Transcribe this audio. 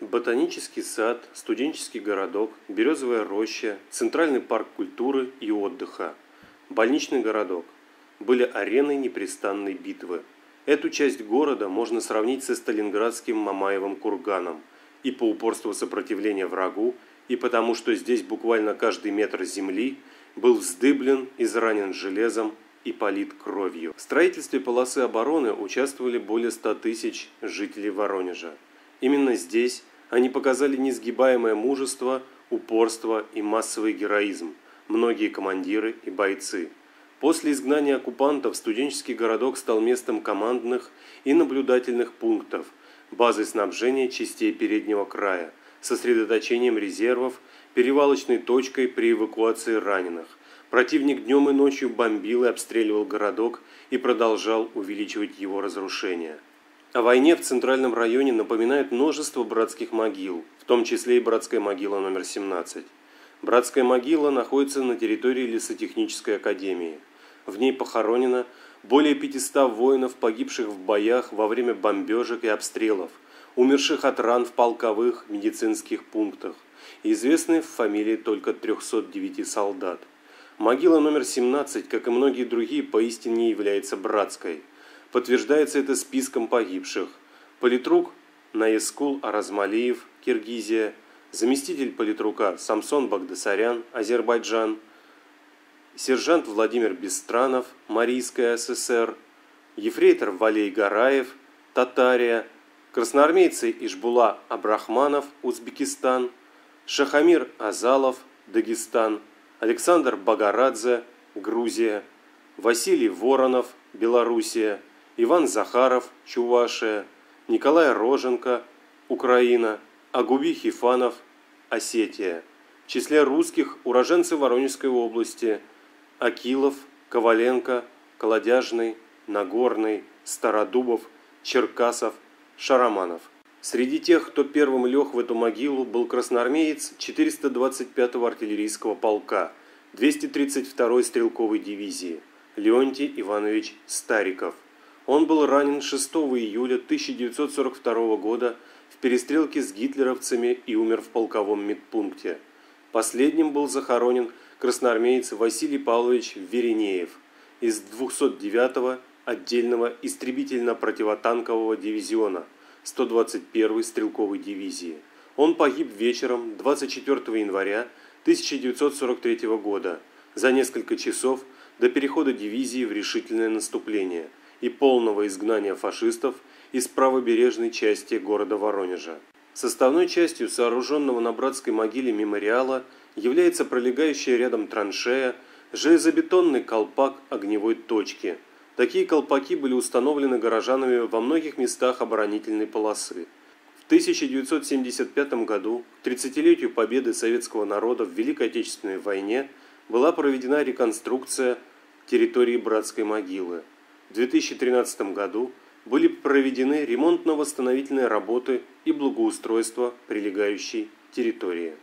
Ботанический сад, студенческий городок, Березовая роща, Центральный парк культуры и отдыха, больничный городок были ареной непрестанной битвы. Эту часть города можно сравнить со Сталинградским Мамаевым курганом и по упорству сопротивления врагу, и потому что здесь буквально каждый метр земли был вздыблен, изранен железом и полит кровью. В строительстве полосы обороны участвовали более 100 тысяч жителей Воронежа. Именно здесь они показали несгибаемое мужество, упорство и массовый героизм, многие командиры и бойцы. После изгнания оккупантов студенческий городок стал местом командных и наблюдательных пунктов, базой снабжения частей переднего края, сосредоточением резервов, перевалочной точкой при эвакуации раненых. Противник днем и ночью бомбил и обстреливал городок и продолжал увеличивать его разрушения. О войне в центральном районе напоминает множество братских могил, в том числе и братская могила номер 17. Братская могила находится на территории лесотехнической академии. В ней похоронено более 500 воинов, погибших в боях во время бомбежек и обстрелов, умерших от ран в полковых медицинских пунктах, известны в фамилии только 309 солдат. Могила номер 17, как и многие другие, поистине является братской – Подтверждается это списком погибших. Политрук Наескул Аразмалиев, Киргизия, заместитель политрука Самсон Багдасарян, Азербайджан, сержант Владимир Бестранов, Марийская ССР, ефрейтор Валей Гараев, Татария, красноармейцы Ишбула Абрахманов, Узбекистан, Шахамир Азалов, Дагестан, Александр Багарадзе, Грузия, Василий Воронов, Белоруссия, Иван Захаров, Чувашия, Николай Роженко, Украина, Агуби Хифанов, Осетия. В числе русских уроженцы Воронежской области Акилов, Коваленко, Колодяжный, Нагорный, Стародубов, Черкасов, Шароманов. Среди тех, кто первым лег в эту могилу, был красноармеец 425-го артиллерийского полка 232-й стрелковой дивизии Леонтий Иванович Стариков. Он был ранен 6 июля 1942 года в перестрелке с гитлеровцами и умер в полковом медпункте. Последним был захоронен красноармеец Василий Павлович Веренеев из 209-го отдельного истребительно-противотанкового дивизиона 121-й стрелковой дивизии. Он погиб вечером 24 января 1943 года за несколько часов до перехода дивизии в решительное наступление – и полного изгнания фашистов из правобережной части города Воронежа. Составной частью сооруженного на братской могиле мемориала является пролегающая рядом траншея, железобетонный колпак огневой точки. Такие колпаки были установлены горожанами во многих местах оборонительной полосы. В 1975 году, к 30-летию победы советского народа в Великой Отечественной войне, была проведена реконструкция территории братской могилы – в 2013 году были проведены ремонтно-восстановительные работы и благоустройство прилегающей территории.